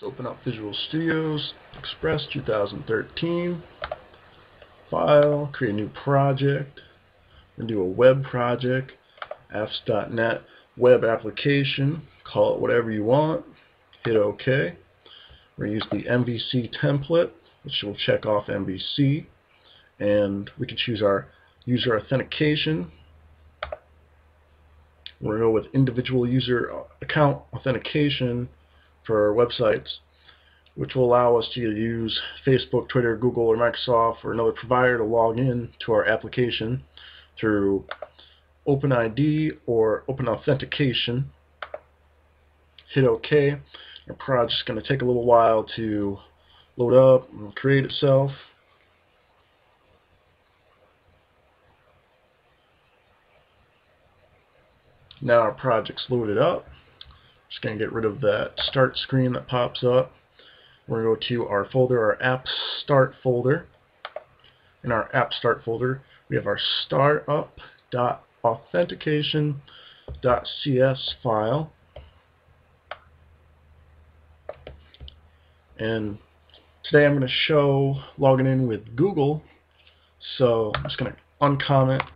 Let's open up Visual Studios, Express 2013, File, create a new project, and do a web project, ASP.NET web application, call it whatever you want, hit OK. We're going to use the MVC template, which will check off MVC, and we can choose our user authentication. We're going to go with individual user account authentication for our websites, which will allow us to use Facebook, Twitter, Google, or Microsoft, or another provider to log in to our application through OpenID or Open Authentication. Hit OK. Our project's going to take a little while to load up and create itself. Now our project's loaded up. Just going to get rid of that start screen that pops up. We're going to go to our folder, our app start folder. In our app start folder, we have our startup.authentication.cs file. And today I'm going to show logging in with Google. So I'm just going to uncomment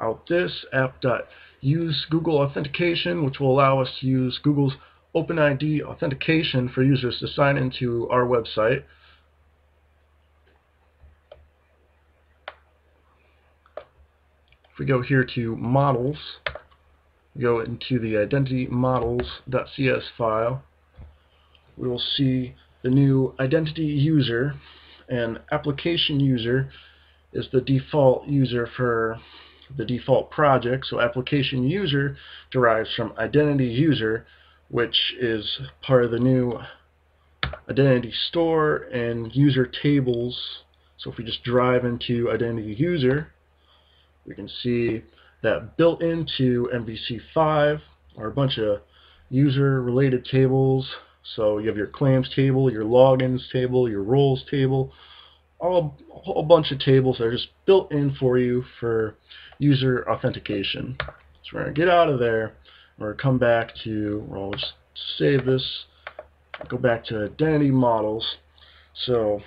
out this app.authentication use Google Authentication, which will allow us to use Google's OpenID authentication for users to sign into our website. If we go here to Models, go into the identity models.cs file, we will see the new identity user and application user is the default user for the default project. So application user derives from identity user, which is part of the new identity store and user tables. So if we just drive into identity user, we can see that built into MVC5 are a bunch of user related tables. So you have your claims table, your logins table, your roles table, all a whole bunch of tables that are just built in for you for user authentication. So we're going to get out of there. We're going to come back to, well, save this, go back to identity models. So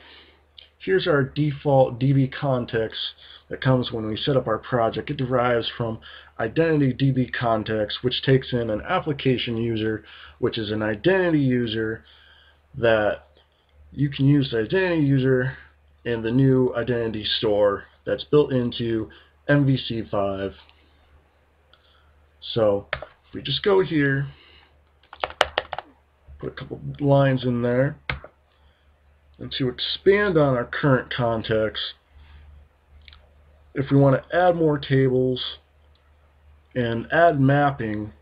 here's our default DB context that comes when we set up our project. It derives from identity DB context, which takes in an application user, which is an identity user that you can use the identity user in the new identity store that's built into MVC5. So if we just go here, put a couple lines in there, and to expand on our current context, if we want to add more tables and add mapping,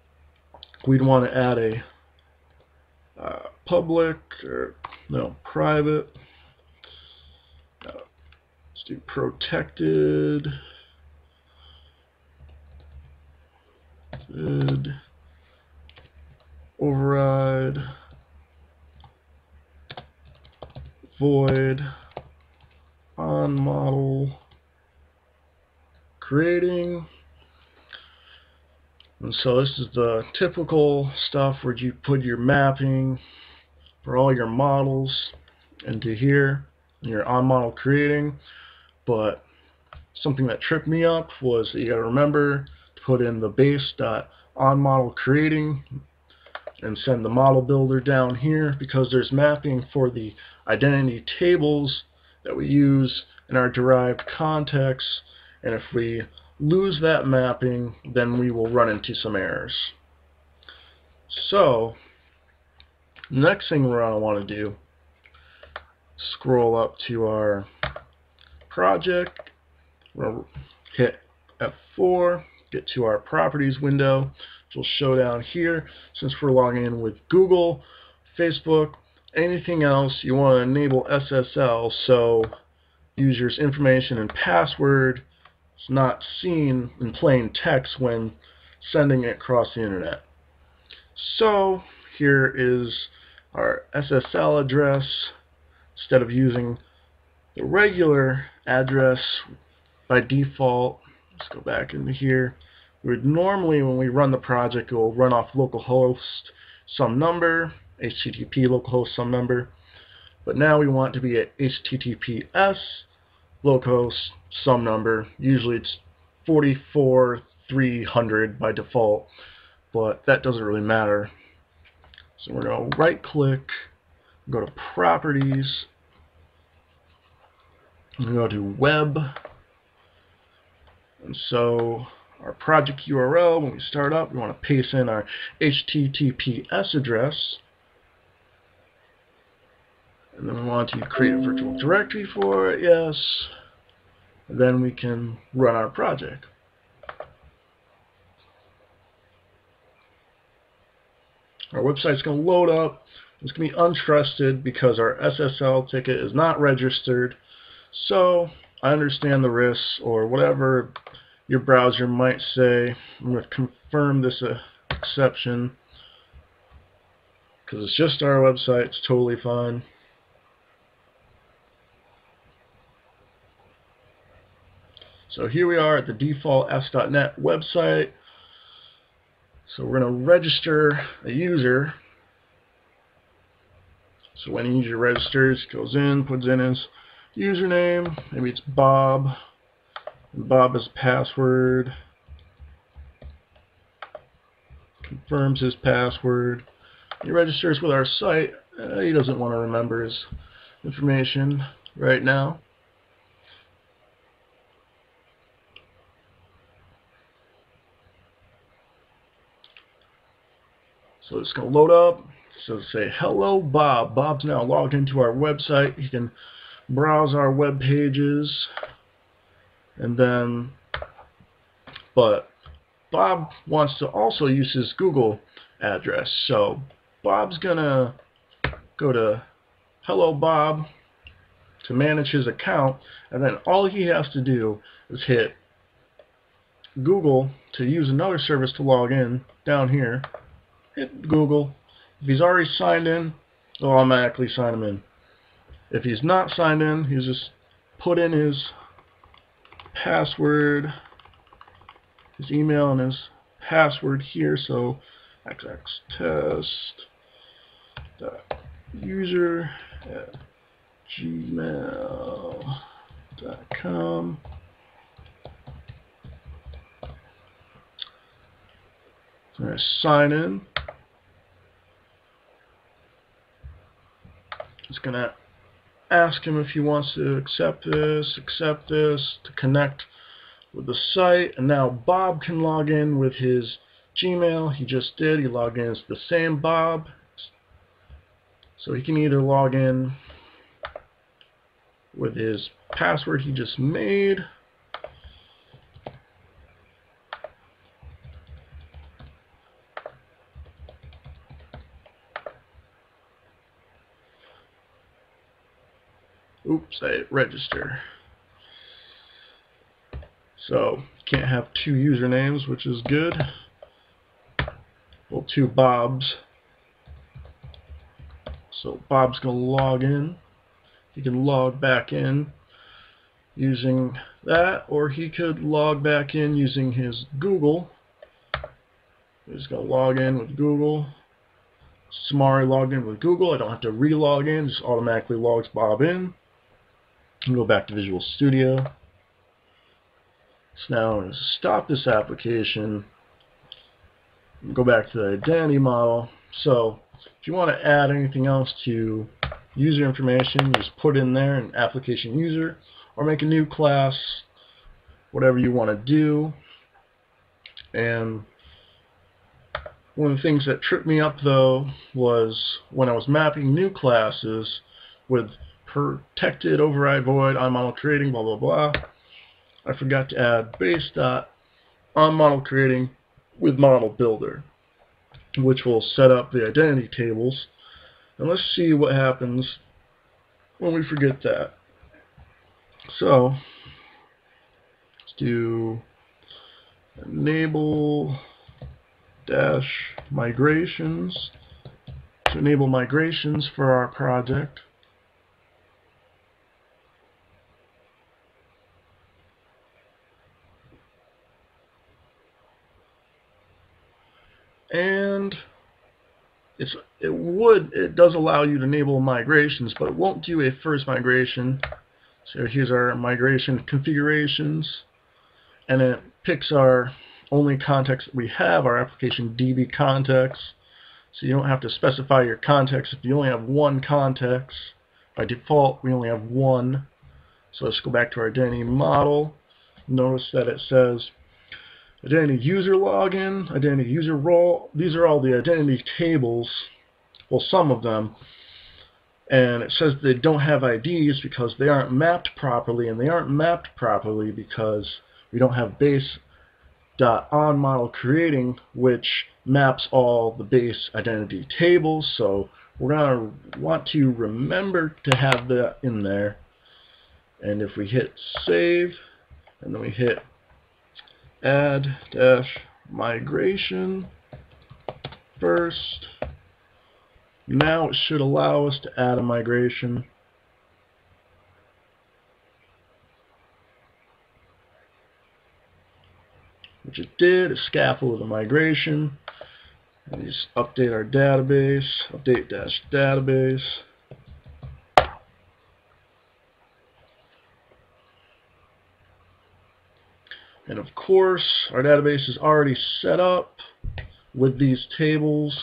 we'd want to add a uh, public or no private Let's do protected. Good. Override. Void. On model. Creating. And so this is the typical stuff where you put your mapping for all your models into here. Your on model creating. But something that tripped me up was that you got to remember to put in the base dot on model creating and send the model builder down here because there's mapping for the identity tables that we use in our derived context and if we lose that mapping then we will run into some errors. So next thing we're going to want to do scroll up to our project. We'll hit F4, get to our properties window, which will show down here. Since we're logging in with Google, Facebook, anything else, you want to enable SSL so users' information and password is not seen in plain text when sending it across the internet. So here is our SSL address. Instead of using the regular address by default, let's go back into here, we would normally when we run the project it will run off localhost some number HTTP localhost some number. But now we want to be at HTTPS localhost some number. Usually it's 44300 by default, but that doesn't really matter. So we're going to right click, go to properties, and go to web. And so our project URL, when we start up, we want to paste in our HTTPS address. And then we want to create a virtual directory for it, yes. And then we can run our project. Our website's going to load up. It's going to be untrusted because our SSL ticket is not registered. So I understand the risks or whatever your browser might say. I'm going to confirm this uh, exception because it's just our website. It's totally fine. So here we are at the default ASP.NET website. So we're going to register a user. So when a user registers, goes in, puts in his username, maybe it's Bob, Bob has password, confirms his password, he registers with our site, uh, he doesn't want to remember his information right now. So it's going to load up. So say, hello Bob. Bob's now logged into our website. He can browse our web pages. And then, but Bob wants to also use his Google address. So Bob's to go to hello Bob to manage his account. And then all he has to do is hit Google to use another service to log in down here hit Google. If he's already signed in, it'll automatically sign him in. If he's not signed in, he's just put in his password, his email and his password here. So xxtest user at gmail.com. To sign in. It's going to ask him if he wants to accept this, accept this, to connect with the site. And now Bob can log in with his Gmail. He just did. He logged in as the same Bob. So he can either log in with his password he just made oops, I hit register. So, can't have two usernames, which is good. Well, two Bobs. So Bob's going to log in. He can log back in using that, or he could log back in using his Google. He's going to log in with Google. Samari logged in with Google. I don't have to re-log in. Just automatically logs Bob in go back to Visual Studio. So now I'm going to stop this application. Go back to the identity model. So if you want to add anything else to user information, just put in there an application user or make a new class, whatever you want to do. And one of the things that tripped me up though was when I was mapping new classes with protected override void on model creating, blah, blah, blah. I forgot to add base dot on model creating with model builder, which will set up the identity tables. And let's see what happens when we forget that. So, let's do enable dash migrations to enable migrations for our project. It's it would it does allow you to enable migrations, but it won't do a first migration. So here's our migration configurations, and it picks our only context that we have, our application DB context. So you don't have to specify your context if you only have one context. By default, we only have one. So let's go back to our identity model. Notice that it says identity user login, identity user role. These are all the identity tables, well some of them. And it says they don't have IDs because they aren't mapped properly, and they aren't mapped properly because we don't have base dot on model creating which maps all the base identity tables so we're going to want to remember to have that in there and if we hit save and then we hit add dash migration first. Now it should allow us to add a migration. Which it did, a scaffold of the migration. And just update our database, update dash database. And of course, our database is already set up with these tables.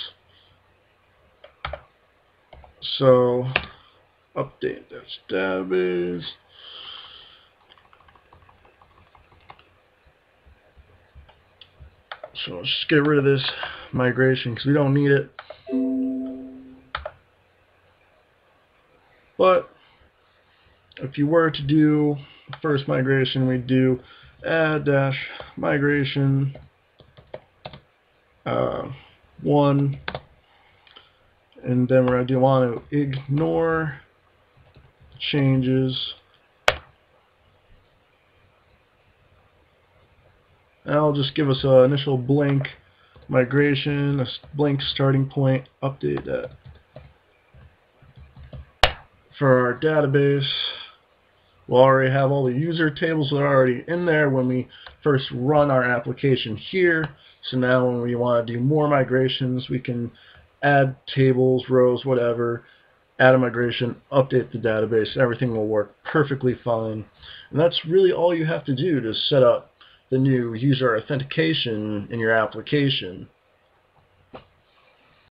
So, update this database. So let's just get rid of this migration because we don't need it. But if you were to do first migration, we'd do add dash migration uh, one and then we're going to want to ignore changes. I'll just give us an initial blank migration, a blank starting point, update that. For our database We'll already have all the user tables that are already in there when we first run our application here. So now when we want to do more migrations, we can add tables, rows, whatever, add a migration, update the database, everything will work perfectly fine. And that's really all you have to do to set up the new user authentication in your application.